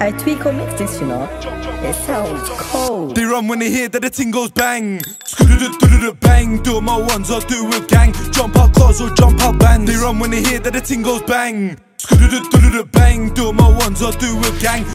I tweak or mix this, you know. It sounds cold. They run when they hear that the thing goes bang. Bang. Do my ones, I'll do a gang. Jump out cars or jump out bands. They run when they hear that the thing goes bang. Bang. Do my ones, I'll do a gang.